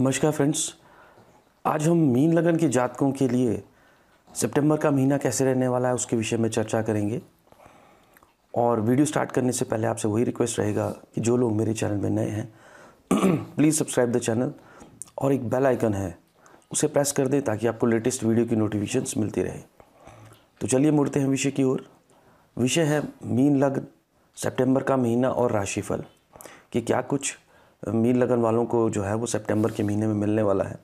नमस्कार फ्रेंड्स, आज हम मीन लगन के जातकों के लिए सितंबर का महीना कैसे रहने वाला है उसके विषय में चर्चा करेंगे। और वीडियो स्टार्ट करने से पहले आपसे वही रिक्वेस्ट रहेगा कि जो लोग मेरे चैनल में नए हैं, प्लीज़ सब्सक्राइब द चैनल और एक बेल आइकन है, उसे प्रेस कर दें ताकि आपको लेटेस्ट वीडियो की नोटिफिकेशन मिलती रहे। तो चलिए मुड़ते हैं विषय की ओर। विषय है मीन लग्न, सितंबर का महीना और राशिफल, कि क्या कुछ मीन लगन वालों को जो है वो सितंबर के महीने में मिलने वाला है।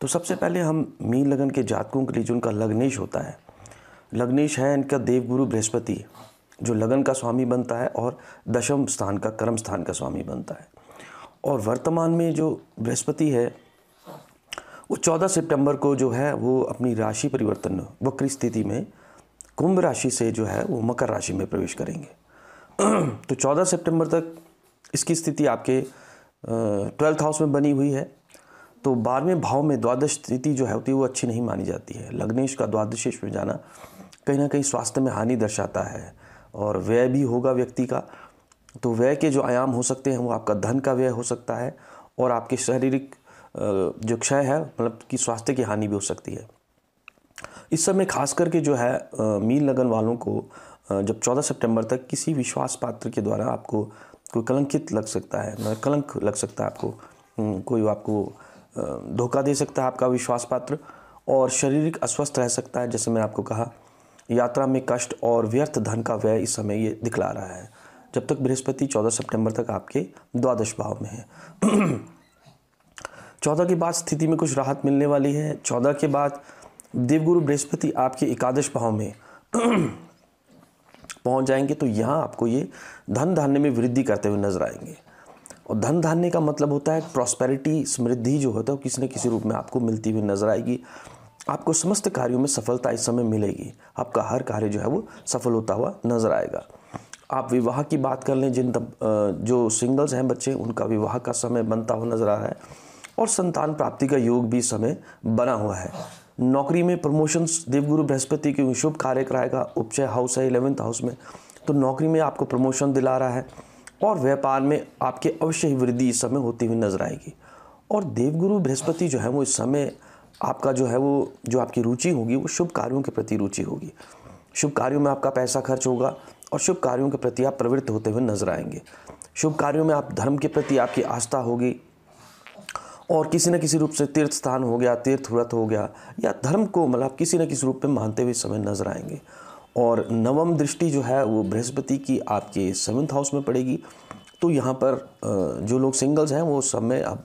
तो सबसे पहले हम मीन लगन के जातकों के लिए जो उनका लग्नेश होता है, लग्नेश है इनका देवगुरु बृहस्पति, जो लगन का स्वामी बनता है और दशम स्थान का, कर्म स्थान का स्वामी बनता है। और वर्तमान में जो बृहस्पति है, वो चौदह सितंबर को जो है वो अपनी राशि परिवर्तन वक्री स्थिति में? कुंभ राशि से जो है वो मकर राशि में प्रवेश करेंगे। तो चौदह सितंबर तक इसकी स्थिति आपके ट्वेल्थ हाउस में बनी हुई है तो बारहवें भाव में द्वादश स्थिति जो है होती है, वो अच्छी नहीं मानी जाती है। लग्नेश का द्वादशेश में जाना कहीं ना कहीं स्वास्थ्य में हानि दर्शाता है और व्यय भी होगा व्यक्ति का। तो व्यय के जो आयाम हो सकते हैं, वो आपका धन का व्यय हो सकता है और आपके शारीरिक जो क्षय है मतलब कि स्वास्थ्य की हानि भी हो सकती है। इस समय खास करके जो है मीन लगन वालों को जब 14 सितंबर तक किसी विश्वास पात्र के द्वारा आपको कोई कलंकित लग सकता है मतलब कलंक लग सकता है आपको। हम्म, कोई आपको धोखा दे सकता है आपका विश्वास पात्र और शारीरिक अस्वस्थ रह सकता है जैसे मैं आपको कहा। यात्रा में कष्ट और व्यर्थ धन का व्यय इस समय ये दिखला रहा है। जब तक बृहस्पति चौदह सितंबर तक आपके द्वादश भाव में है। चौदह के बाद स्थिति में कुछ राहत मिलने वाली है। चौदह के बाद देवगुरु बृहस्पति आपके एकादश भाव में पहुँच जाएँगे तो यहाँ आपको ये धन धान्य में वृद्धि करते हुए नज़र आएँगे। और धन धान्य का मतलब होता है प्रॉस्पेरिटी समृद्धि जो होता है, वो किसी न किसी रूप में आपको मिलती हुई नज़र आएगी। आपको समस्त कार्यों में सफलता इस समय मिलेगी। आपका हर कार्य जो है, वो सफल होता हुआ नज़र आएगा। आप विवाह की बात कर लें, जिन तब जो सिंगल्स हैं बच्चे, उनका विवाह का समय बनता हुआ नज़र आ रहा है। और संतान प्राप्ति का योग भी समय बना हुआ है। नौकरी में प्रमोशंस देवगुरु बृहस्पति के शुभ कार्य कराएगा, उपचय हाउस है इलेवेंथ हाउस में। तो नौकरी में आपको प्रमोशन दिला रहा है और व्यापार में आपके अवश्य ही वृद्धि इस समय होती हुई नज़र आएगी। और देवगुरु बृहस्पति जो है वो इस समय आपका जो है वो, जो आपकी रुचि होगी, वो शुभ कार्यों के प्रति रुचि होगी। शुभ कार्यों में आपका पैसा खर्च होगा और शुभ कार्यों के प्रति आप प्रवृत्त होते हुए नज़र आएँगे। शुभ कार्यों में आप धर्म के प्रति आपकी आस्था होगी और किसी न किसी रूप से तीर्थ स्थान हो गया, तीर्थ व्रत हो गया, या धर्म को मतलब किसी न किसी रूप में मानते हुए समय नज़र आएँगे। और नवम दृष्टि जो है, वो बृहस्पति की आपके सेवन्थ हाउस में पड़ेगी। तो यहाँ पर जो लोग सिंगल्स हैं, वो सब में अब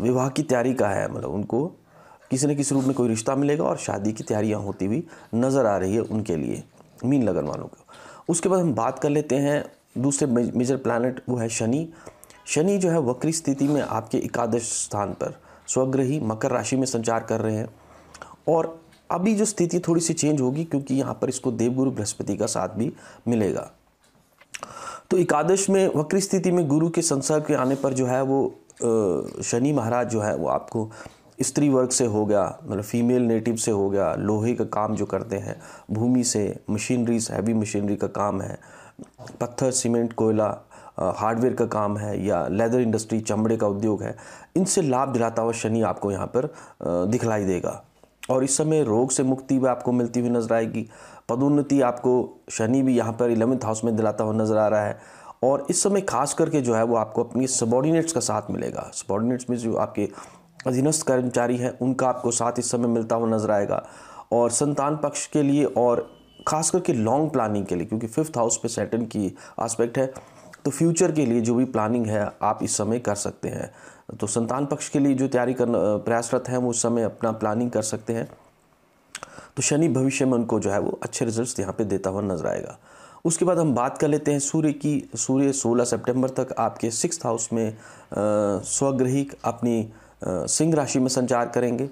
विवाह की तैयारी का है मतलब उनको किसी न किसी रूप में कोई रिश्ता मिलेगा और शादी की तैयारियाँ होती हुई नज़र आ रही है उनके लिए, मीन लगन वालों को। उसके बाद हम बात कर लेते हैं, दूसरे मेजर प्लानट वो है शनि। शनि जो है वक्री स्थिति में आपके एकादश स्थान पर स्वग्रही मकर राशि में संचार कर रहे हैं। और अभी जो स्थिति थोड़ी सी चेंज होगी क्योंकि यहाँ पर इसको देवगुरु बृहस्पति का साथ भी मिलेगा। तो एकादश में वक्री स्थिति में गुरु के संसर्ग के आने पर जो है वो शनि महाराज जो है वो आपको स्त्री वर्ग से हो गया मतलब फीमेल नेटिव से हो गया, लोहे का काम जो करते हैं, भूमि से मशीनरीज हैवी मशीनरी का काम है, पत्थर सीमेंट कोयला हार्डवेयर का काम है या लेदर इंडस्ट्री, चमड़े का उद्योग है, इनसे लाभ दिलाता हुआ शनि आपको यहाँ पर दिखलाई देगा। और इस समय रोग से मुक्ति भी आपको मिलती हुई नज़र आएगी। पदोन्नति आपको शनि भी यहाँ पर इलेवंथ हाउस में दिलाता हुआ नज़र आ रहा है। और इस समय खास करके जो है वो आपको अपनी सबॉर्डिनेट्स का साथ मिलेगा। सबॉर्डिनेट्स में जो आपके अधीनस्थ कर्मचारी हैं, उनका आपको साथ इस समय मिलता हुआ नज़र आएगा। और संतान पक्ष के लिए और खास करके लॉन्ग प्लानिंग के लिए, क्योंकि फिफ्थ हाउस पे सैटन की आस्पेक्ट है। तो फ्यूचर के लिए जो भी प्लानिंग है, आप इस समय कर सकते हैं। तो संतान पक्ष के लिए जो तैयारी करना प्रयासरत हैं, वो उस समय अपना प्लानिंग कर सकते हैं। तो शनि भविष्य में उनको जो है, वो अच्छे रिजल्ट्स यहाँ पे देता हुआ नज़र आएगा। उसके बाद हम बात कर लेते हैं सूर्य की। सूर्य 16 सितंबर तक आपके सिक्स हाउस में स्वग्रही अपनी सिंह राशि में संचार करेंगे।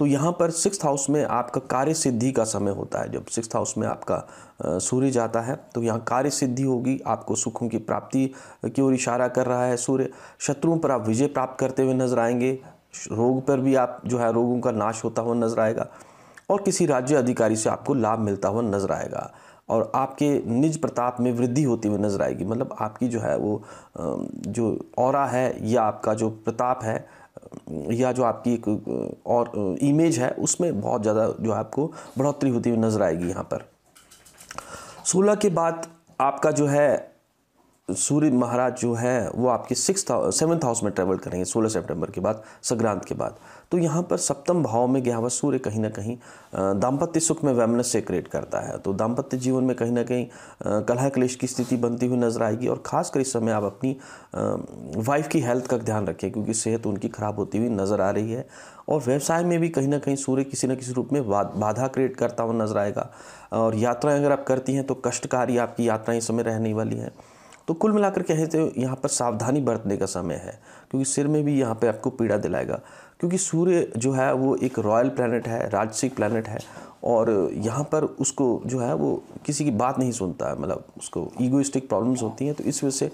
तो यहाँ पर सिक्स हाउस में आपका कार्य सिद्धि का समय होता है। जब सिक्स हाउस में आपका सूर्य जाता है तो यहाँ कार्य सिद्धि होगी। आपको सुखों की प्राप्ति की ओर इशारा कर रहा है सूर्य। शत्रुओं पर आप विजय प्राप्त करते हुए नज़र आएँगे। रोग पर भी आप जो है रोगों का नाश होता हुआ नज़र आएगा और किसी राज्य अधिकारी से आपको लाभ मिलता हुआ नज़र आएगा और आपके निज प्रताप में वृद्धि होती हुई नज़र आएगी। मतलब आपकी जो है वो जो और है या आपका जो प्रताप है या जो आपकी एक और इमेज है, उसमें बहुत ज़्यादा जो आपको बढ़ोतरी होती हुई नज़र आएगी यहाँ पर। सोलह के बाद आपका जो है सूर्य महाराज जो है, वो आपके सिक्स सेवन्थ हाउस में ट्रेवल करेंगे, सोलह सितंबर के बाद, संक्रांत के बाद। तो यहाँ पर सप्तम भाव में गया हुआ सूर्य कहीं ना कहीं दाम्पत्य सुख में वैमनस से क्रिएट करता है। तो दाम्पत्य जीवन में कहीं ना कहीं कलह क्लेश की स्थिति बनती हुई नज़र आएगी और खासकर इस समय आप अपनी वाइफ की हेल्थ का ध्यान रखें क्योंकि सेहत उनकी खराब होती हुई नज़र आ रही है। और व्यवसाय में भी कहीं ना कहीं सूर्य किसी न किसी रूप में बाधा क्रिएट करता हुआ नज़र आएगा। और यात्राएँ अगर आप करती हैं तो कष्टकारी आपकी यात्राएँ इस समय रहने वाली हैं। तो कुल मिलाकर कहें तो यहाँ पर सावधानी बरतने का समय है, क्योंकि सिर में भी यहाँ पे आपको पीड़ा दिलाएगा। क्योंकि सूर्य जो है, वो एक रॉयल प्लानट है, राजसिक प्लानट है, और यहाँ पर उसको जो है, वो किसी की बात नहीं सुनता है मतलब उसको ईगोइस्टिक प्रॉब्लम्स होती हैं तो इस वजह से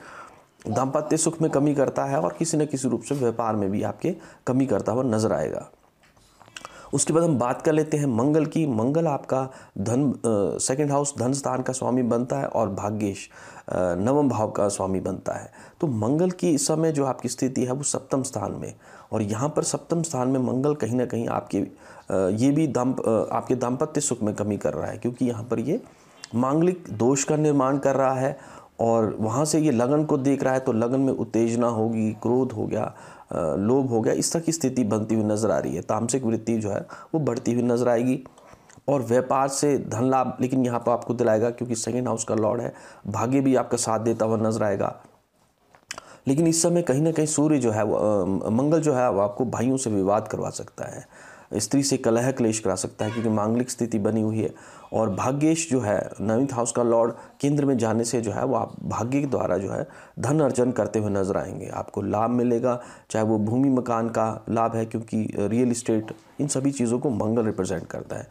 दाम्पत्य सुख में कमी करता है, और किसी न किसी रूप से व्यापार में भी आपके कमी करता हुआ नज़र आएगा। उसके बाद हम बात कर लेते हैं मंगल की। मंगल आपका धन सेकंड हाउस धन स्थान का स्वामी बनता है और भाग्येश नवम भाव का स्वामी बनता है। तो मंगल की इस समय जो आपकी स्थिति है वो सप्तम स्थान में और यहाँ पर सप्तम स्थान में मंगल कहीं ना कहीं आपके ये भी दाम आपके दाम्पत्य सुख में कमी कर रहा है क्योंकि यहाँ पर ये मांगलिक दोष का निर्माण कर रहा है और वहाँ से ये लगन को देख रहा है तो लगन में उत्तेजना होगी, क्रोध हो गया लोभ हो गया, इस तरह की स्थिति बनती हुई नज़र आ रही है। तामसिक वृत्ति जो है, वो बढ़ती हुई नज़र आएगी और व्यापार से धन लाभ, लेकिन यहाँ पर आपको दिलाएगा क्योंकि सेकेंड हाउस का लॉर्ड है, भाग्य भी आपका साथ देता हुआ नज़र आएगा। लेकिन इस समय कहीं ना कहीं सूर्य जो है, वो मंगल जो है, वो आपको भाइयों से विवाद करवा सकता है। स्त्री से कलह क्लेश करा सकता है क्योंकि मांगलिक स्थिति बनी हुई है। और भाग्येश जो है नवीन्थ हाउस का लॉर्ड केंद्र में जाने से जो है, वो आप भाग्य के द्वारा जो है, धन अर्जन करते हुए नज़र आएँगे। आपको लाभ मिलेगा, चाहे वो भूमि मकान का लाभ है, क्योंकि रियल इस्टेट इन सभी चीज़ों को मंगल रिप्रेजेंट करता है।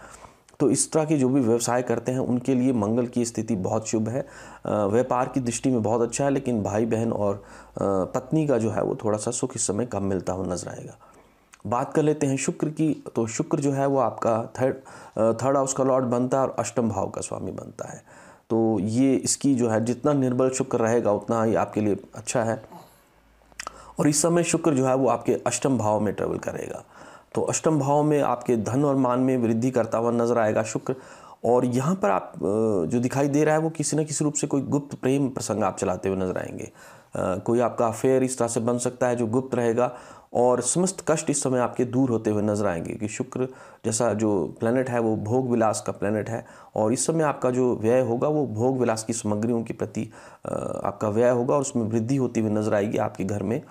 तो इस तरह के जो भी व्यवसाय करते हैं, उनके लिए मंगल की स्थिति बहुत शुभ है। व्यापार की दृष्टि में बहुत अच्छा है, लेकिन भाई बहन और पत्नी का जो है, वो थोड़ा सा सुख इस समय कम मिलता हुआ नज़र आएगा। बात कर लेते हैं शुक्र की तो शुक्र जो है वो आपका थर्ड थर्ड हाउस का लॉर्ड बनता है और अष्टम भाव का स्वामी बनता है। तो ये इसकी जो है, जितना निर्बल शुक्र रहेगा, उतना ही आपके लिए अच्छा है। और इस समय शुक्र जो है वो आपके अष्टम भाव में ट्रेवल करेगा। तो अष्टम भाव में आपके धन और मान में वृद्धि करता हुआ नज़र आएगा शुक्र। और यहाँ पर आप जो दिखाई दे रहा है वो किसी न किसी रूप से कोई गुप्त प्रेम प्रसंग आप चलाते हुए नज़र आएँगे। कोई आपका अफेयर इस तरह से बन सकता है जो गुप्त रहेगा। और समस्त कष्ट इस समय आपके दूर होते हुए नज़र आएँगे कि शुक्र जैसा जो प्लेनेट है, वो भोग विलास का प्लेनेट है और इस समय आपका जो व्यय होगा, वो भोग विलास की सामग्रियों के प्रति आपका व्यय होगा और उसमें वृद्धि होती हुई नज़र आएगी आपके घर में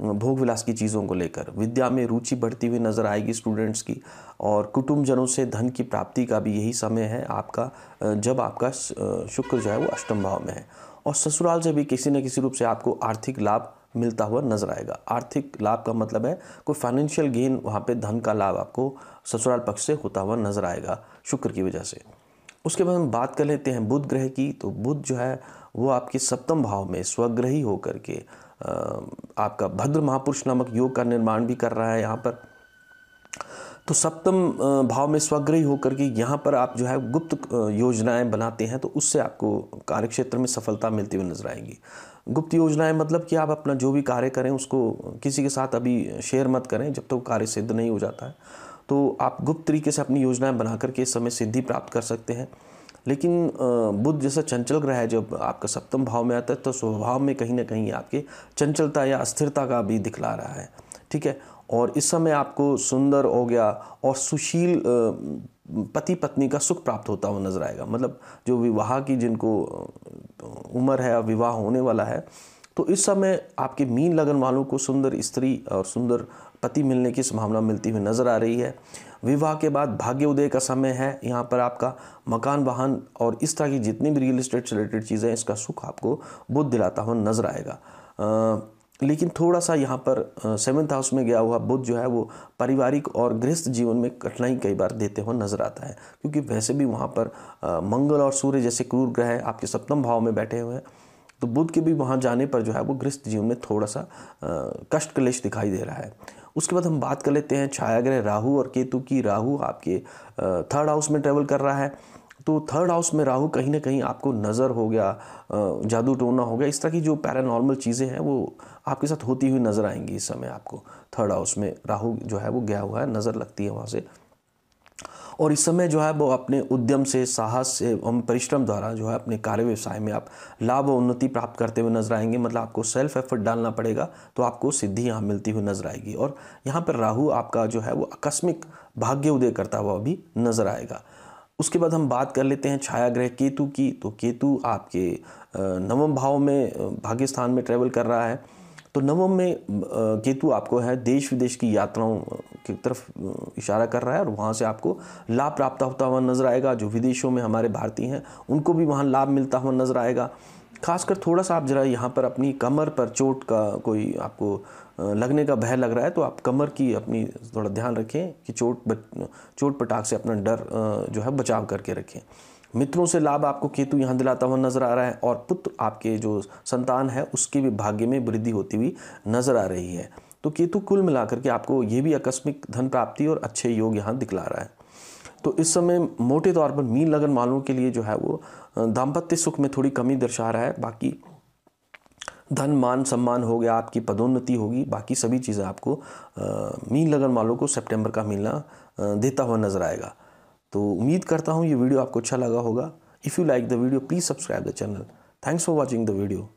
भोग विलास की चीज़ों को लेकर। विद्या में रुचि बढ़ती हुई नज़र आएगी स्टूडेंट्स की और कुटुंबजनों से धन की प्राप्ति का भी यही समय है आपका जब आपका शुक्र जो है, वो अष्टम भाव में है। और ससुराल से भी किसी न किसी रूप से आपको आर्थिक लाभ मिलता हुआ नज़र आएगा। आर्थिक लाभ का मतलब है, कोई फाइनेंशियल गेन वहाँ पे धन का लाभ आपको ससुराल पक्ष से होता हुआ नज़र आएगा, शुक्र की वजह से। उसके बाद हम बात कर लेते हैं बुध ग्रह की। तो बुध जो है, वो आपके सप्तम भाव में स्वग्रही होकर के आपका भद्र महापुरुष नामक योग का निर्माण भी कर रहा है यहाँ पर। तो सप्तम भाव में स्वग्रही होकर के यहाँ पर आप जो है गुप्त योजनाएँ बनाते हैं तो उससे आपको कार्यक्षेत्र में सफलता मिलती हुई नज़र आएगी। गुप्त योजनाएँ मतलब कि आप अपना जो भी कार्य करें, उसको किसी के साथ अभी शेयर मत करें जब तक तो कार्य सिद्ध नहीं हो जाता है। तो आप गुप्त तरीके से अपनी योजनाएँ बना करके इस समय सिद्धि प्राप्त कर सकते हैं। लेकिन बुद्ध जैसा चंचल ग्रह है, जब आपका सप्तम भाव में आता है तो स्वभाव में कहीं ना कहीं आपके चंचलता या अस्थिरता का भी दिखला रहा है। ठीक है? और इस समय आपको सुंदर हो गया और सुशील पति पत्नी का सुख प्राप्त होता हुआ नज़र आएगा। मतलब जो विवाह की जिनको उम्र है विवाह होने वाला है तो इस समय आपके मीन लगन वालों को सुंदर स्त्री और सुंदर पति मिलने की संभावना मिलती हुई नज़र आ रही है। विवाह के बाद भाग्य उदय का समय है। यहाँ पर आपका मकान, वाहन और इस तरह की जितनी भी रियल इस्टेट से रिलेटेड चीज़ें इसका सुख आपको बुद्ध दिलाता हुआ नज़र आएगा। लेकिन थोड़ा सा यहाँ पर सेवन्थ हाउस में गया हुआ बुद्ध जो है वो पारिवारिक और गृहस्थ जीवन में कठिनाई कई बार देते हुए नज़र आता है। क्योंकि वैसे भी वहाँ पर मंगल और सूर्य जैसे क्रूर ग्रह आपके सप्तम भाव में बैठे हुए हैं तो बुद्ध के भी वहाँ जाने पर जो है वो गृहस्थ जीवन में थोड़ा सा कष्ट कलेश दिखाई दे रहा है। उसके बाद हम बात कर लेते हैं छायाग्रह राहु और केतु की। राहु आपके थर्ड हाउस में ट्रेवल कर रहा है तो थर्ड हाउस में राहु कहीं ना कहीं आपको नज़र हो गया जादू टोना हो गया। इस तरह की जो पैरानॉर्मल चीज़ें हैं वो आपके साथ होती हुई नज़र आएँगी इस समय आपको। थर्ड हाउस में राहु जो है वो गया हुआ है, नज़र लगती है वहाँ से। और इस समय जो है वो अपने उद्यम से, साहस से, एवं परिश्रम द्वारा जो है अपने कार्य व्यवसाय में आप लाभ और उन्नति प्राप्त करते हुए नज़र आएँगे। मतलब आपको सेल्फ एफर्ट डालना पड़ेगा तो आपको सिद्धि यहाँ मिलती हुई नज़र आएगी। और यहाँ पर राहु आपका जो है वो आकस्मिक भाग्य उदय करता हुआ भी नज़र आएगा। उसके बाद हम बात कर लेते हैं छाया ग्रह केतु की। तो केतु आपके नवम भाव में भाग्य स्थान में ट्रेवल कर रहा है। तो नवम में केतु आपको है देश विदेश की यात्राओं की तरफ़ इशारा कर रहा है और वहाँ से आपको लाभ प्राप्त होता हुआ नज़र आएगा। जो विदेशों में हमारे भारतीय हैं, उनको भी वहाँ लाभ मिलता हुआ नज़र आएगा। खासकर थोड़ा सा आप जरा यहाँ पर अपनी कमर पर चोट का कोई आपको लगने का भय लग रहा है तो आप कमर की अपनी थोड़ा ध्यान रखें कि चोट चोट पटाख से अपना डर जो है बचाव करके रखें। मित्रों से लाभ आपको केतु यहाँ दिलाता हुआ नज़र आ रहा है और पुत्र आपके जो संतान है, उसके भी भाग्य में वृद्धि होती हुई नज़र आ रही है। तो केतु कुल मिलाकर के आपको ये भी आकस्मिक धन प्राप्ति और अच्छे योग यहाँ दिखला रहा है। तो इस समय मोटे तौर पर मीन लगन वालों के लिए जो है वो दाम्पत्य सुख में थोड़ी कमी दर्शा रहा है। बाकी धन, मान, सम्मान हो गया, आपकी पदोन्नति होगी। बाकी सभी चीज़ें आपको मीन लगन वालों को सितंबर का महीना देता हुआ नज़र आएगा। तो उम्मीद करता हूँ ये वीडियो आपको अच्छा लगा होगा। If you like the video please subscribe the channel thanks for watching the video